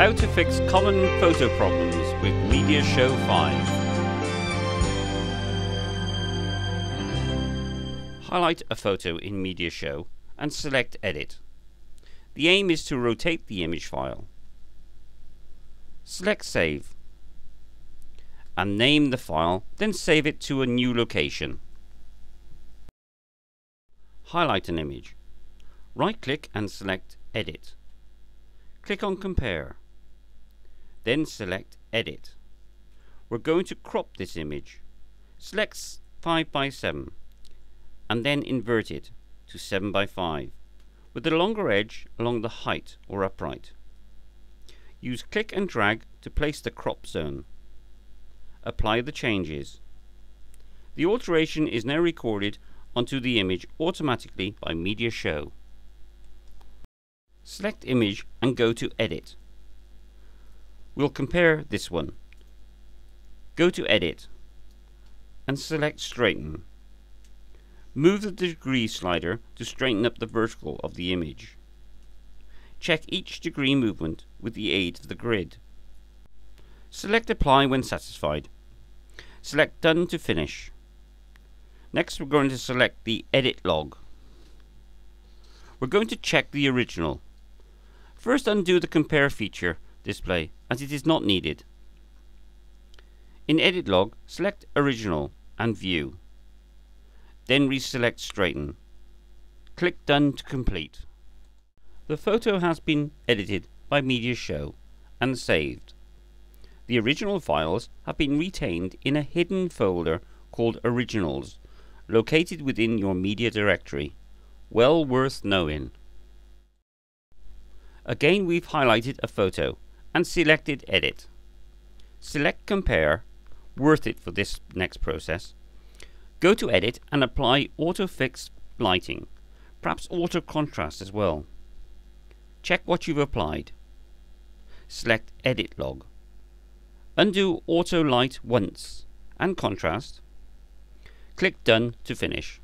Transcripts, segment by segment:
How to fix common photo problems with MediaShow 5. Highlight a photo in MediaShow and select Edit. The aim is to rotate the image file. Select Save and name the file, then save it to a new location. Highlight an image. Right click and select Edit. Click on Compare. Then select Edit. We're going to crop this image. Select 5 by 7 and then invert it to 7 by 5 with the longer edge along the height or upright. Use click and drag to place the crop zone. Apply the changes. The alteration is now recorded onto the image automatically by MediaShow. Select image and go to Edit. We'll compare this one. Go to Edit and select Straighten. Move the degree slider to straighten up the vertical of the image. Check each degree movement with the aid of the grid. Select Apply when satisfied. Select Done to finish. Next we're going to select the Edit log. We're going to check the original. First undo the Compare feature display as it is not needed. In Edit log, select Original and View. Then reselect Straighten. Click Done to complete. The photo has been edited by MediaShow and saved. The original files have been retained in a hidden folder called Originals, located within your media directory. Well worth knowing. Again we've highlighted a photo and selected Edit. Select Compare, worth it for this next process, Go to Edit and apply Auto Fix lighting, perhaps Auto Contrast as well. Check what you've applied. Select Edit Log. Undo Auto Light once and Contrast. Click Done to finish.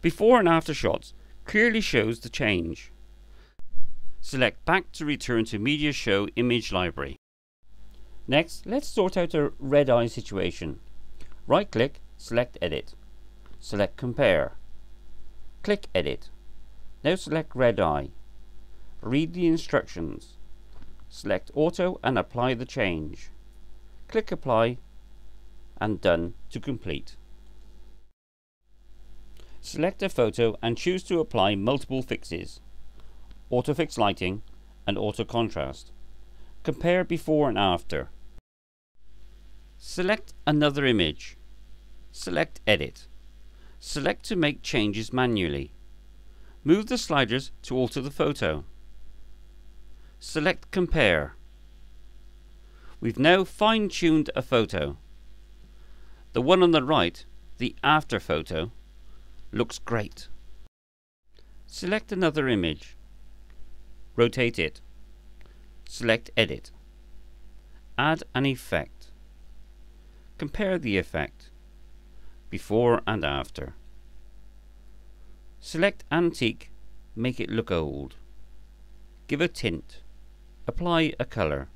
Before and after shots clearly shows the change. Select Back to return to MediaShow Image Library. Next, let's sort out a red eye situation. Right click Select Edit. Select Compare. Click Edit. Now select Red Eye. Read the instructions. Select Auto and apply the change. Click Apply and Done to complete. Select a photo and choose to apply multiple fixes. Auto Fix Lighting and Auto Contrast. Compare before and after. Select another image. Select Edit. Select to make changes manually. Move the sliders to alter the photo. Select Compare. We've now fine-tuned a photo. The one on the right, the after photo, looks great. Select another image. Rotate it. Select Edit. Add an effect. Compare the effect before and after. Select Antique, make it look old. Give a tint. Apply a colour.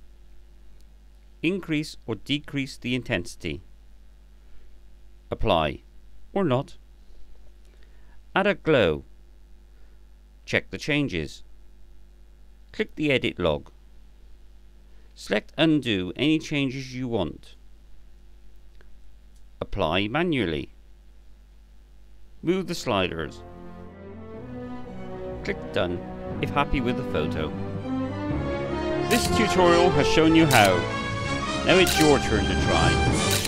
Increase or decrease the intensity. Apply, or not. Add a glow. Check the changes. Click the Edit log. Select Undo any changes you want. Apply manually. Move the sliders. Click Done if happy with the photo. This tutorial has shown you how. Now it's your turn to try.